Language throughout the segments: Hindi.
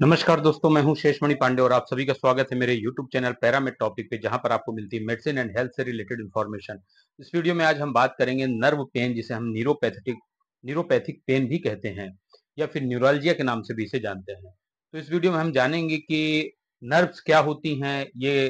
नमस्कार दोस्तों, मैं हूँ शेषमणि पांडे और आप सभी का स्वागत है मेरे YouTube चैनल पैरामेड टॉपिक पे, जहाँ पर आपको मिलती है मेडिसिन एंड हेल्थ से रिलेटेड इन्फॉर्मेशन। इस वीडियो में आज हम बात करेंगे नर्व पेन, जिसे हम न्यूरोपैथिक न्यूरोपैथिक पेन भी कहते हैं, या फिर न्यूरोलजिया के नाम से भी इसे जानते हैं। तो इस वीडियो में हम जानेंगे कि नर्व्स क्या होती हैं, ये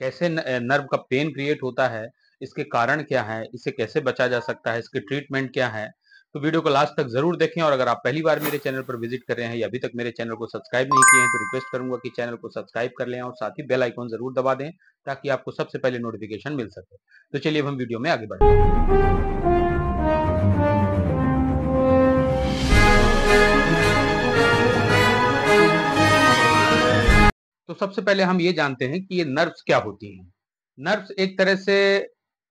कैसे नर्व का पेन क्रिएट होता है, इसके कारण क्या है, इसे कैसे बचा जा सकता है, इसके ट्रीटमेंट क्या है तो वीडियो को लास्ट तक ज़रूर देखें और अगर आप पहली बार मेरे चैनल पर विज़िट कर रहे हैं या अभी तक मेरे चैनल को सब्सक्राइब नहीं किए हैं तो रिक्वेस्ट करूँगा कि चैनल को सब्सक्राइब कर लें और साथ ही बेल आइकॉन ज़रूर दबा दें ताकि आपको सबसे पहले नोटिफिकेशन मिल सके। तो चलिए अब हम वीडियो में आगे बढ़ते हैं। तो सबसे पहले हम ये जानते हैं कि ये नर्व्स क्या होती हैं। नर्व्स एक तरह से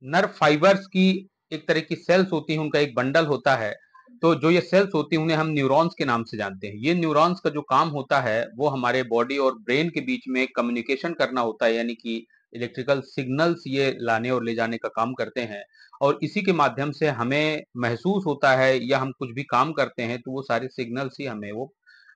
नर्व फाइबर्स की एक तरह की सेल्स होती हैं, उनका एक बंडल होता है। तो जो ये सेल्स होती हैं, उन्हें हम न्यूरॉन्स के नाम से जानते हैं। ये न्यूरॉन्स का जो काम होता है, वो हमारे बॉडी और ब्रेन के बीच में कम्युनिकेशन करना होता है, यानी कि इलेक्ट्रिकल सिग्नल्स ये लाने और ले जाने का काम करते हैं। और इसी के माध्यम से हमें महसूस होता है या हम कुछ भी काम करते हैं तो वो सारे सिग्नल्स ही हमें, वो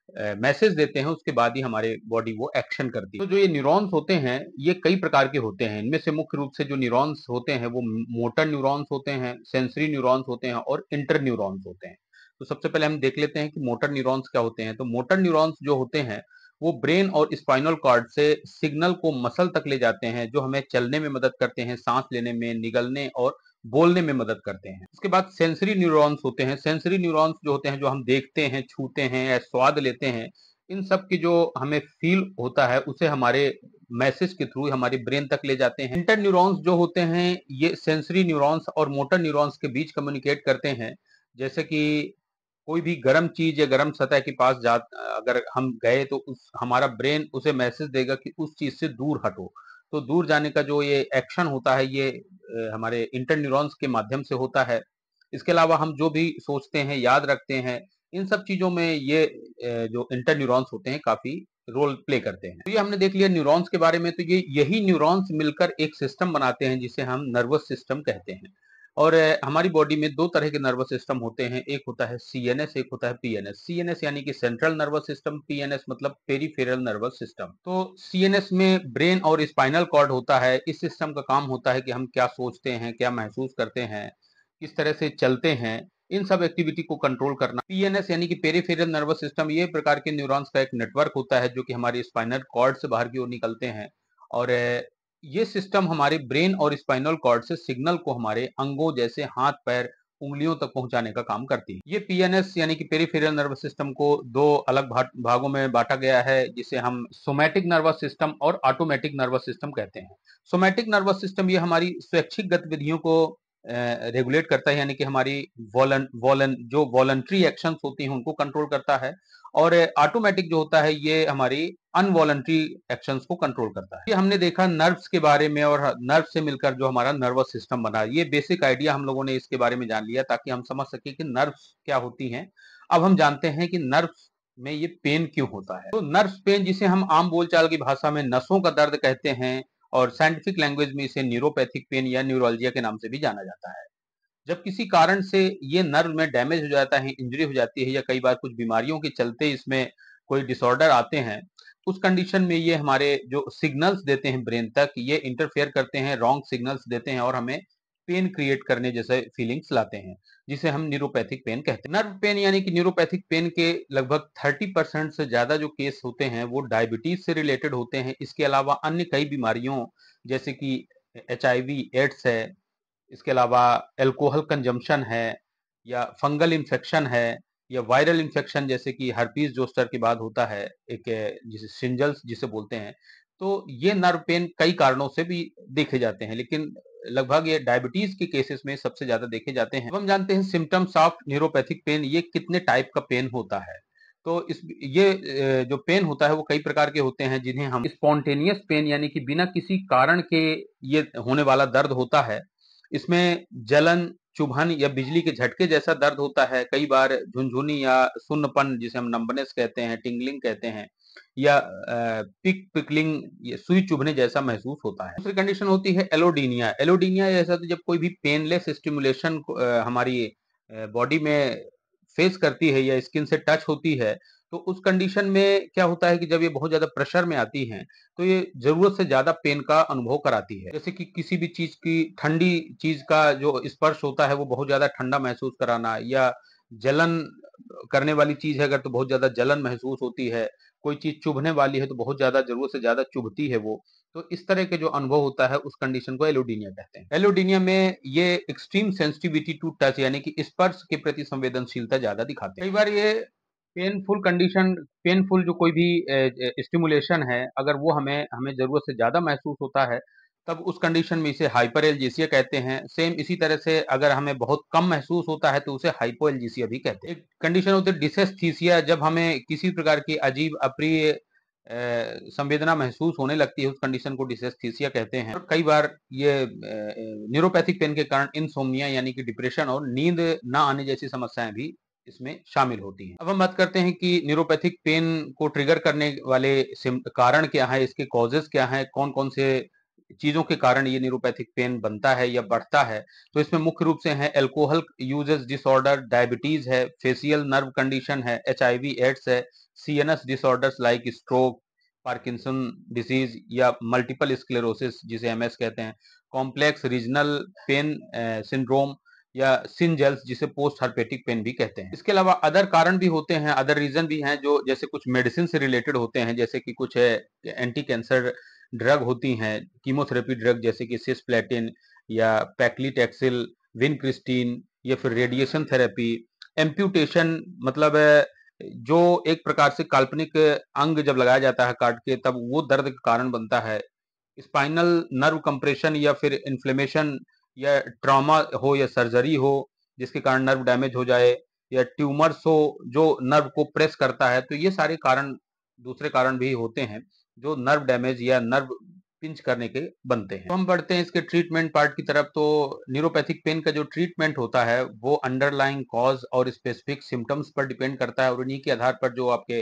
मैसेज देते हैं, उसके बाद ही हमारे बॉडी वो एक्शन करती है। तो जो ये न्यूरॉन्स होते हैं, ये कई प्रकार के होते हैं। इनमें से मुख्य रूप से जो न्यूरॉन्स होते हैं, वो मोटर न्यूरॉन्स होते हैं सेंसरी न्यूरॉन्स होते हैं और इंटर न्यूरॉन्स होते हैं। तो सबसे पहले हम देख लेते हैं कि मोटर न्यूरॉन्स क्या होते हैं। तो मोटर न्यूरॉन्स जो होते हैं, वो ब्रेन और स्पाइनल कार्ड से सिग्नल को मसल तक ले जाते हैं, जो हमें चलने में मदद करते हैं, सांस लेने में, निगलने और बोलने में मदद करते हैं। उसके बाद सेंसरी न्यूरॉन्स होते हैं। सेंसरी न्यूरॉन्स जो होते हैं, जो हम देखते हैं, छूते हैं स्वाद लेते हैं, इन सब की जो हमें फील होता है, उसे हमारे मैसेज के थ्रू हमारे ब्रेन तक ले जाते हैं। इंटर न्यूरॉन्स जो होते हैं, ये सेंसरी न्यूरॉन्स और मोटर न्यूरॉन्स के बीच कम्युनिकेट करते हैं। जैसे कि कोई भी गर्म चीज़ या गर्म सतह के पास जा, अगर हम गए तो उस, हमारा ब्रेन उसे मैसेज देगा कि उस चीज़ से दूर हटो। तो दूर जाने का जो ये एक्शन होता है, ये हमारे इंटर न्यूरॉन्स के माध्यम से होता है। इसके अलावा हम जो भी सोचते हैं, याद रखते हैं, इन सब चीज़ों में ये जो इंटर न्यूरॉन्स होते हैं, काफ़ी रोल प्ले करते हैं। तो ये हमने देख लिया न्यूरॉन्स के बारे में तो ये यही न्यूरॉन्स मिलकर एक सिस्टम बनाते हैं, जिसे हम नर्वस सिस्टम कहते हैं। और हमारी बॉडी में दो तरह के नर्वस सिस्टम होते हैं। एक होता है सीएनएस एक होता है पीएनएस सीएनएस यानी कि सेंट्रल नर्वस सिस्टम पीएनएस मतलब पेरीफेरल नर्वस सिस्टम। तो सीएनएस में ब्रेन और स्पाइनल कॉर्ड होता है। इस सिस्टम का काम होता है कि हम क्या सोचते हैं, क्या महसूस करते हैं, किस तरह से चलते हैं, इन सब एक्टिविटी को कंट्रोल करना। पीएनएस यानी कि पेरीफेरल नर्वस सिस्टम, ये प्रकार के न्यूरॉन्स का एक नेटवर्क होता है जो कि हमारे स्पाइनल कॉर्ड से बाहर की ओर निकलते हैं। और ये सिस्टम हमारे ब्रेन और स्पाइनल कॉर्ड से सिग्नल को हमारे अंगों जैसे हाथ, पैर, उंगलियों तक पहुँचाने का काम करती है। ये पीएनएस यानी कि पेरीफेरल नर्वस सिस्टम को दो अलग भागों में बांटा गया है, जिसे हम सोमैटिक नर्वस सिस्टम और ऑटोमेटिक नर्वस सिस्टम कहते हैं। सोमैटिक नर्वस सिस्टम ये हमारी स्वैच्छिक गतिविधियों को रेगुलेट करता है, यानी कि हमारी वॉलन वॉलन, जो वॉलंट्री एक्शंस होती हैं, उनको कंट्रोल करता है। और ऑटोमेटिक जो होता है, ये हमारी अनवॉलंट्री एक्शंस को कंट्रोल करता है। ये हमने देखा नर्व्स के बारे में और नर्व से मिलकर जो हमारा नर्वस सिस्टम बना ये बेसिक आइडिया हम लोगों ने इसके बारे में जान लिया ताकि हम समझ सके कि नर्व्स क्या होती हैं। अब हम जानते हैं कि नर्व्स में ये पेन क्यों होता है। तो नर्व्स पेन जिसे हम आम बोलचाल की भाषा में नसों का दर्द कहते हैं और साइंटिफिक लैंग्वेज में इसे न्यूरोपैथिक पेन या न्यूरोलॉजिया के नाम से भी जाना जाता है। जब किसी कारण से ये नर्व में डैमेज हो जाता है इंजरी हो जाती है या कई बार कुछ बीमारियों के चलते इसमें कोई डिसऑर्डर आते हैं उस कंडीशन में ये हमारे जो सिग्नल्स देते हैं ब्रेन तक, ये इंटरफेयर करते हैं रॉन्ग सिग्नल्स देते हैं और हमें पेन क्रिएट करने जैसे फीलिंग्स लाते हैं, जिसे हम न्यूरोपैथिक पेन कहते हैं। नर्व पेन यानी कि न्यूरोपैथिक पेन के लगभग 30 परसेंट से ज़्यादा जो केस होते हैं, वो डायबिटीज़ से रिलेटेड होते हैं। इसके अलावा अन्य कई बीमारियों, जैसे कि एच एड्स है, इसके अलावा एल्कोहल कंजम्पशन है, या फंगल इन्फेक्शन है या वायरल इन्फेक्शन जैसे कि हर्पीज जोस्टर के बाद होता है, एक, जिसे सिंजल्स जिसे बोलते हैं तो ये नर्व पेन कई कारणों से भी देखे जाते हैं, लेकिन लगभग ये डायबिटीज़ के केसेस में सबसे ज़्यादा देखे जाते हैं। हम जानते हैं सिम्टम्स ऑफ़ न्यूरोपैथिक पेन ये कितने टाइप का पेन होता है? तो इस, ये जो पेन होता है वो कई प्रकार के होते हैं, जिन्हें हम स्पॉन्टेनियस पेन यानी कि बिना किसी कारण के ये होने वाला दर्द होता है। इसमें जलन चुभन या बिजली के झटके जैसा दर्द होता है, कई बार झुंझुनी या सुन्नपन जिसे हम नंबनेस कहते हैं, टिंगलिंग कहते हैं, या पिक पिकलिंग सुई चुभने जैसा महसूस होता है। दूसरी कंडीशन होती है एलोडीनिया। एलोडीनिया जैसा तो जब कोई भी पेनलेस स्टिमुलेशन हमारी बॉडी में फेस करती है या स्किन से टच होती है तो उस कंडीशन में क्या होता है कि जब ये बहुत ज़्यादा प्रेशर में आती हैं, तो ये ज़रूरत से ज़्यादा पेन का अनुभव कराती है। जैसे कि किसी भी चीज़ की ठंडी चीज़ का जो स्पर्श होता है, वो बहुत ज़्यादा ठंडा महसूस कराना या जलन करने वाली चीज़ है अगर तो बहुत ज़्यादा जलन महसूस होती है। कोई चीज़ चुभने वाली है तो बहुत ज़्यादा ज़रूरत से ज़्यादा चुभती है वो। तो इस तरह के जो अनुभव होता है उस कंडीशन को एलोडीनिया कहते हैं। एलोडीनिया में ये एक्सट्रीम सेंसिटिविटी टू टच यानी कि स्पर्श के प्रति संवेदनशीलता ज़्यादा दिखाते हैं। कई बार ये पेनफुल कंडीशन पेनफुल जो कोई भी स्टिमुलेशन है, अगर वो हमें हमें ज़रूरत से ज़्यादा महसूस होता है, तब उस कंडीशन में इसे हाइपर एलजीसिया कहते हैं। सेम इसी तरह से अगर हमें बहुत कम महसूस होता है तो उसे हाइपो एलजीसिया भी कहते हैं। कंडीशन होती है डिसेस्थीसिया जब हमें किसी प्रकार की अजीब, अप्रिय संवेदना महसूस होने लगती है, उस कंडीशन को डिसेस्थीसिया कहते हैं। कई बार ये न्यूरोपैथिक पेन के कारण इनसोमिया यानी कि डिप्रेशन और नींद ना आने जैसी समस्याएँ भी इसमें शामिल होती हैं। अब हम बात करते हैं कि न्यूरोपैथिक पेन को ट्रिगर करने वाले कारण क्या है, इसके कॉजेस क्या है कौन कौन से चीज़ों के कारण ये न्यूरोपैथिक पेन बनता है या बढ़ता है? तो इसमें मुख्य रूप से है एल्कोहल यूजेस डिसऑर्डर डायबिटीज़ है फेसियल नर्व कंडीशन है एच एड्स है CNS disorders like stroke Parkinson disease या मल्टीपल स्क्लेरोसिस जिसे एमएस कहते हैं। कॉम्प्लेक्स रीजनल पेन सिंड्रोम या सिंजेल्स जिसे पोस्ट हार्पेटिक पेन भी कहते हैं। इसके अलावा अदर कारण भी होते हैं अदर रीजन भी हैं, जो जैसे कुछ मेडिसिन से रिलेटेड होते हैं, जैसे कि कुछ है एंटी कैंसर ड्रग होती हैं कीमोथेरेपी ड्रग जैसे कि सिसप्लेटिन या पैक्लीटेक्सिल विनक्रिस्टीन या फिर रेडिएशन थेरेपी एम्प्यूटेशन मतलब जो एक प्रकार से काल्पनिक अंग जब लगाया जाता है काट के, तब वो दर्द का कारण बनता है। स्पाइनल नर्व कंप्रेशन या फिर इन्फ्लेमेशन या ट्रॉमा हो या सर्जरी हो, जिसके कारण नर्व डैमेज हो जाए, या ट्यूमर्स हो, जो नर्व को प्रेस करता है तो ये सारे कारण, दूसरे कारण भी होते हैं, जो नर्व डैमेज या नर्व पिंच करने के बनते हैं। तो हम बढ़ते हैं इसके ट्रीटमेंट पार्ट की तरफ़ तो न्यूरोपैथिक पेन का जो ट्रीटमेंट होता है, वो अंडरलाइंग कॉज और स्पेसिफिक सिम्टम्स पर डिपेंड करता है, और उन्हीं के आधार पर जो आपके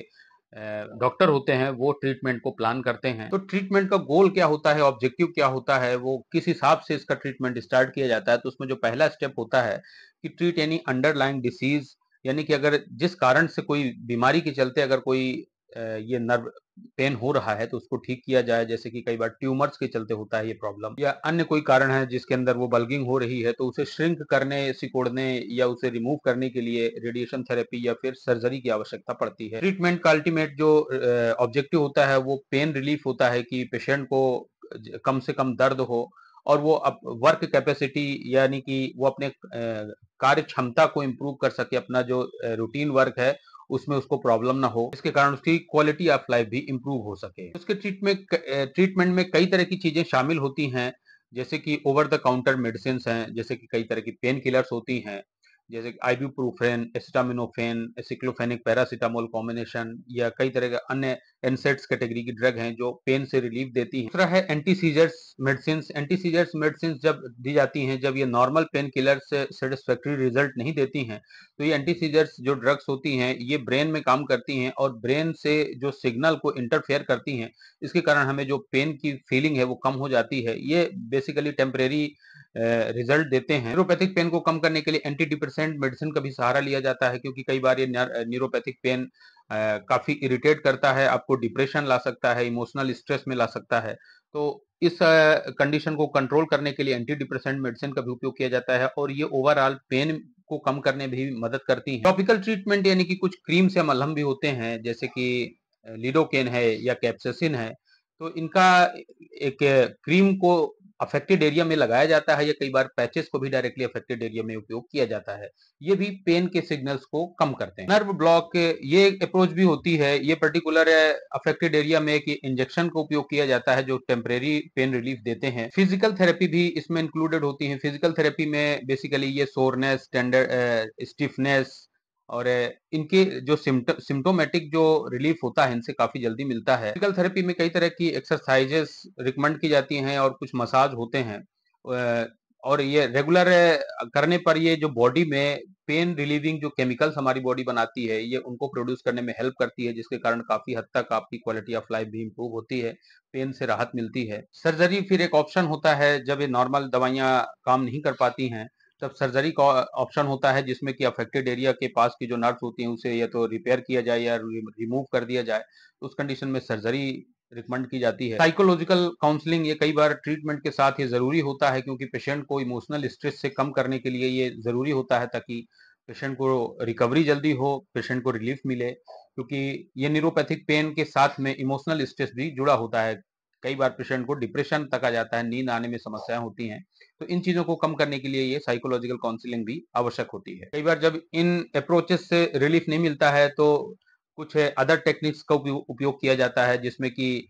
डॉक्टर होते हैं, वो ट्रीटमेंट को प्लान करते हैं। तो ट्रीटमेंट का गोल क्या होता है, ऑब्जेक्टिव क्या होता है, वो किस हिसाब से इसका ट्रीटमेंट स्टार्ट किया जाता है? तो उसमें जो पहला स्टेप होता है कि ट्रीट एनी अंडरलाइंग डिसीज, यानी कि अगर जिस कारण से कोई बीमारी के चलते अगर कोई ये नर्व पेन हो रहा है तो उसको ठीक किया जाए, जैसे कि कई बार ट्यूमर्स के चलते होता है ये प्रॉब्लम या अन्य कोई कारण है जिसके अंदर वो बल्गिंग हो रही है तो उसे श्रिंक करने, सिकोड़ने या उसे रिमूव करने के लिए रेडिएशन थेरेपी या फिर सर्जरी की आवश्यकता पड़ती है। ट्रीटमेंट का अल्टीमेट जो ऑब्जेक्टिव होता है वो पेन रिलीफ होता है कि पेशेंट को कम से कम दर्द हो और वो अब वर्क कैपेसिटी यानी कि वो अपने कार्य क्षमता को इम्प्रूव कर सके, अपना जो रूटीन वर्क है उसमें उसको प्रॉब्लम ना हो। इसके कारण उसकी क्वालिटी ऑफ़ लाइफ भी इम्प्रूव हो सके। उसके ट्रीटमेंट ट्रीटमेंट में कई तरह की चीज़ें शामिल होती हैं, जैसे कि ओवर द काउंटर मेडिसिन हैं, जैसे कि कई तरह की पेन किलर्स होती हैं, जैसे ibuprofen acetaminophen aceclofenac paracetamol combination या कई तरह के अन्य एनसेट्स कैटेगरी की ड्रग हैं जो पेन से रिलीफ देती हैं। दूसरा है anti seizures medicine anti seizures medicine जब दी जाती हैं, जब ये नॉर्मल पेन किलर से सेटिस्फैक्ट्री रिज़ल्ट नहीं देती हैं तो ये एंटी सीजर्स जो ड्रग्स होती हैं, ये ब्रेन में काम करती हैं और ब्रेन से जो सिग्नल को इंटरफेयर करती हैं, इसके कारण हमें जो पेन की फीलिंग है वो कम हो जाती है। ये बेसिकली टेम्परेरी रिज़ल्ट देते हैं। न्यूरोपैथिक पेन को कम करने के लिए एंटी डिप्रेसेंट मेडिसिन का भी सहारा लिया जाता है, क्योंकि कई बार ये न्यूरोपैथिक पेन काफ़ी इरिटेट करता है, आपको डिप्रेशन ला सकता है इमोशनल स्ट्रेस में ला सकता है। तो इस कंडीशन को कंट्रोल करने के लिए एंटी डिप्रेसेंट मेडिसिन का भी उपयोग किया जाता है और ये ओवरऑल पेन को कम करने में भी मदद करती है। टॉपिकल ट्रीटमेंट यानी कि कुछ क्रीम्स या मलहम भी होते हैं, जैसे कि लिडोकेन है या कैप्सेसिन है तो इनका एक क्रीम को अफेक्टेड एरिया में लगाया जाता है या कई बार पैचेस को भी डायरेक्टली अफेक्टेड एरिया में उपयोग किया जाता है, ये भी पेन के सिग्नल्स को कम करते हैं। नर्व ब्लॉक ये अप्रोच भी होती है, ये पर्टिकुलर अफेक्टेड एरिया में कि इंजेक्शन का उपयोग किया जाता है जो टेम्परेरी पेन रिलीफ देते हैं। फ़िज़िकल थेरेपी भी इसमें इंक्लूडेड होती है। फ़िज़िकल थेरेपी में बेसिकली ये सोरनेस स्टैंडर्ड स्टिफनेस और इनके जो सिम्टोमेटिक जो रिलीफ होता है, इनसे काफ़ी जल्दी मिलता है। फ़िज़िकल थेरेपी में कई तरह की एक्सरसाइजेस रिकमेंड की जाती हैं और कुछ मसाज होते हैं। और ये रेगुलर करने पर ये जो बॉडी में पेन रिलीविंग जो केमिकल्स हमारी बॉडी बनाती है, ये उनको प्रोड्यूस करने में हेल्प करती है, जिसके कारण काफ़ी हद तक आपकी क्वालिटी ऑफ़ लाइफ भी इंप्रूव होती है, पेन से राहत मिलती है। सर्जरी फिर एक ऑप्शन होता है, जब ये नॉर्मल दवाइयाँ काम नहीं कर पाती हैं तब सर्जरी का ऑप्शन होता है जिसमें कि अफेक्टेड एरिया के पास की जो नर्व्स होती हैं, उसे या तो रिपेयर किया जाए या रिमूव कर दिया जाए उस कंडीशन में सर्जरी रिकमेंड की जाती है। साइकोलॉजिकल काउंसलिंग ये कई बार ट्रीटमेंट के साथ ये ज़रूरी होता है क्योंकि पेशेंट को इमोशनल स्ट्रेस से कम करने के लिए ये ज़रूरी होता है ताकि पेशेंट को रिकवरी जल्दी हो पेशेंट को रिलीफ मिले, क्योंकि ये न्यूरोपैथिक पेन के साथ में इमोशनल स्ट्रेस भी जुड़ा होता है। कई बार पेशेंट को डिप्रेशन तक आ जाता है, नींद आने में समस्याएँ होती हैं। तो इन चीज़ों को कम करने के लिए ये साइकोलॉजिकल काउंसिलिंग भी आवश्यक होती है। कई बार जब इन अप्रोचेस से रिलीफ नहीं मिलता है तो कुछ अदर टेक्निक्स का उपयोग किया जाता है, जिसमें कि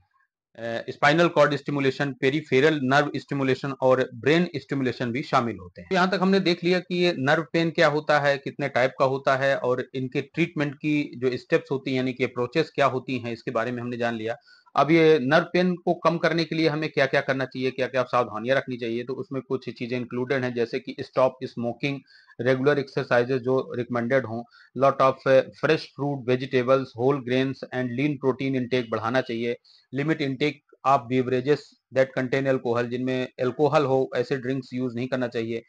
spinal cord stimulation peripheral nerve stimulation और ब्रेन स्टिमुलेशन भी शामिल होते हैं। यहाँ तक हमने देख लिया कि ये नर्व पेन क्या होता है, कितने टाइप का होता है और इनके ट्रीटमेंट की जो स्टेप्स होती हैं, यानी कि अप्रोचेस क्या होती हैं, इसके बारे में हमने जान लिया। अब ये नर्व पेन को कम करने के लिए हमें क्या क्या करना चाहिए क्या क्या सावधानियाँ रखनी चाहिए? तो उसमें कुछ चीज़ें इंक्लूडेड हैं, जैसे कि स्टॉप स्मोकिंग रेगुलर एक्सरसाइजेज जो रिकमेंडेड हों। Lot of fresh fruit vegetables whole grains and lean protein intake बढ़ाना चाहिए। Limit intake of beverages that contain alcohol जिनमें एल्कोहल हो, ऐसे ड्रिंक्स यूज़ नहीं करना चाहिए।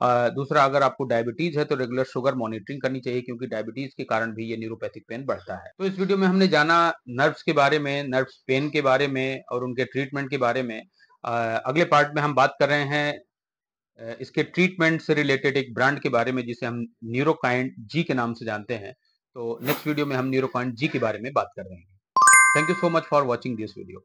दूसरा, अगर आपको डायबिटीज़ है तो रेगुलर शुगर मॉनिटरिंग करनी चाहिए, क्योंकि डायबिटीज़ के कारण भी ये न्यूरोपैथिक पेन बढ़ता है। तो इस वीडियो में हमने जाना नर्व्स के बारे में, नर्व्स पेन के बारे में और उनके ट्रीटमेंट के बारे में। अगले पार्ट में हम बात कर रहे हैं इसके ट्रीटमेंट से रिलेटेड एक ब्रांड के बारे में, जिसे हम न्यूरोकाइंड जी के नाम से जानते हैं। तो नेक्स्ट वीडियो में हम न्यूरोकाइंड जी के बारे में बात कर रहे हैं। Thank you so much for watching this video.